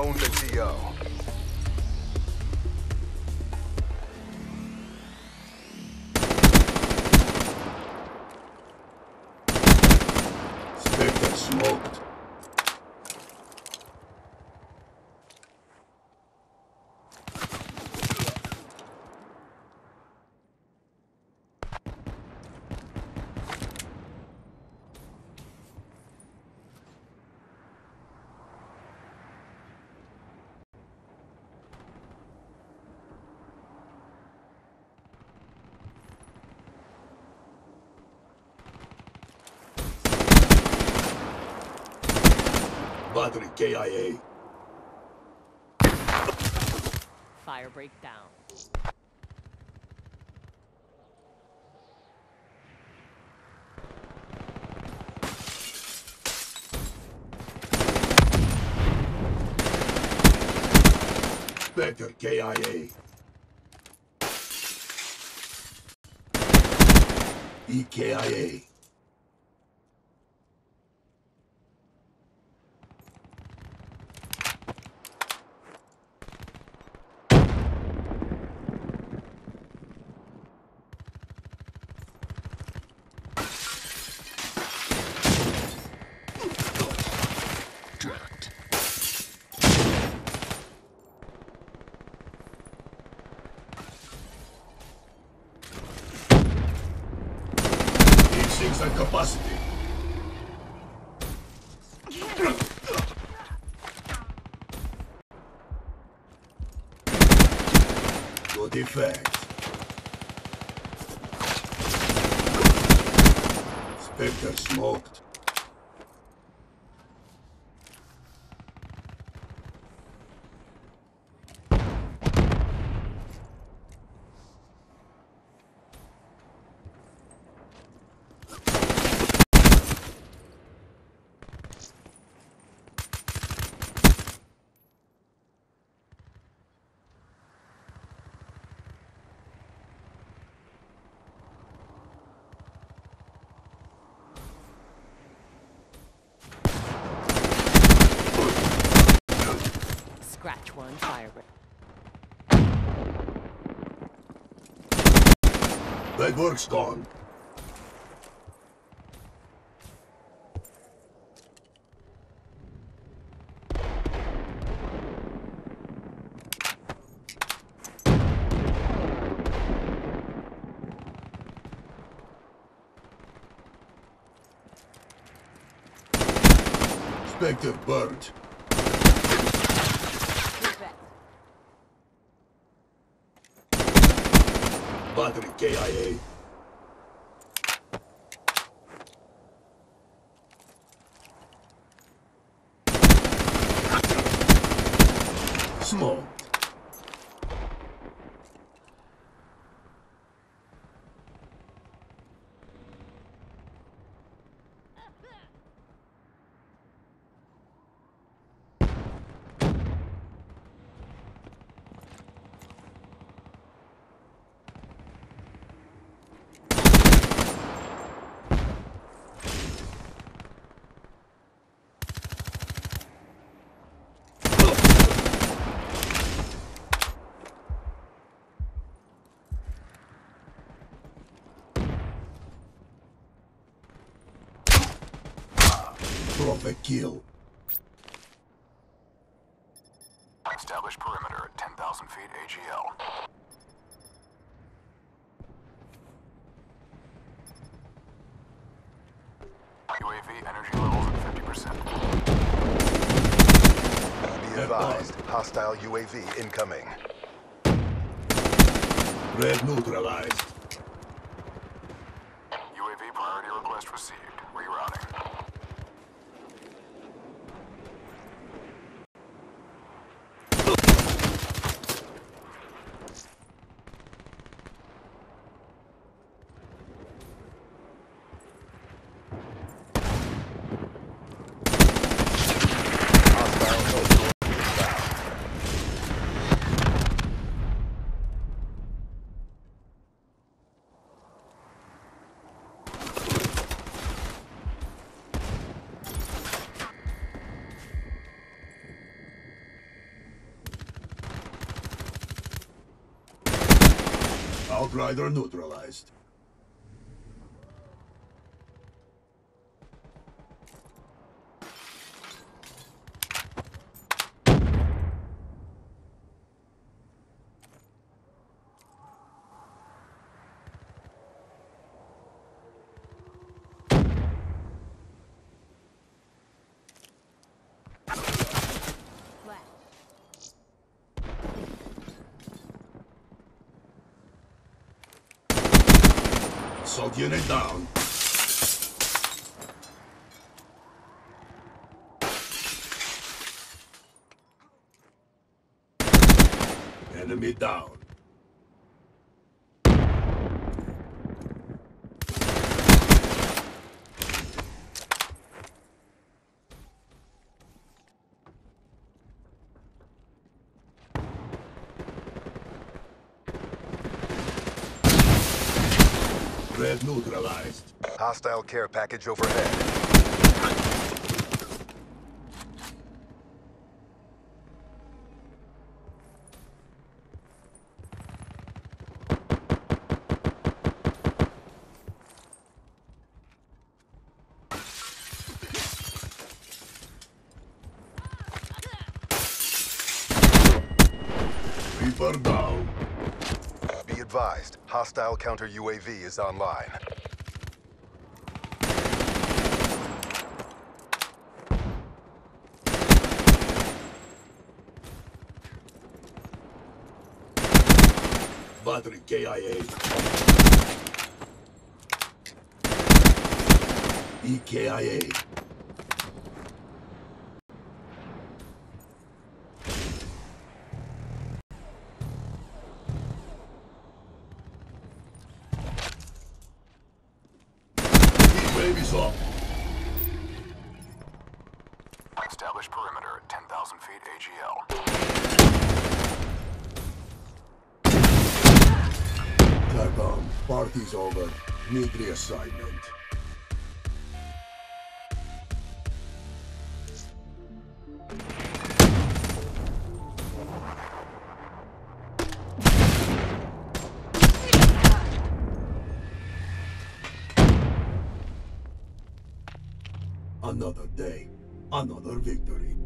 own the TO. Spectre smoked. Battery KIA. Firebreak down. Spectre KIA. EKIA. At capacity. Good effect. Spectre smoked. Scratch one, fire. That work's gone. Spectre burnt. Padre KIA. Smoke. Prophet kill. Establish perimeter at 10,000 feet AGL. UAV energy levels at 50%. Be advised, hostile UAV incoming. Red neutralized. UAV priority request received. Rerouting. Outrider neutralized. Assault unit down. Enemy down. Red neutralized. Hostile care package overhead. Reaper down. Advised, hostile counter UAV is online. Battery KIA. EKIA. Baby's up. Establish perimeter at 10,000 feet AGL. Carbon, party's over. Need reassignment. Another day, another victory.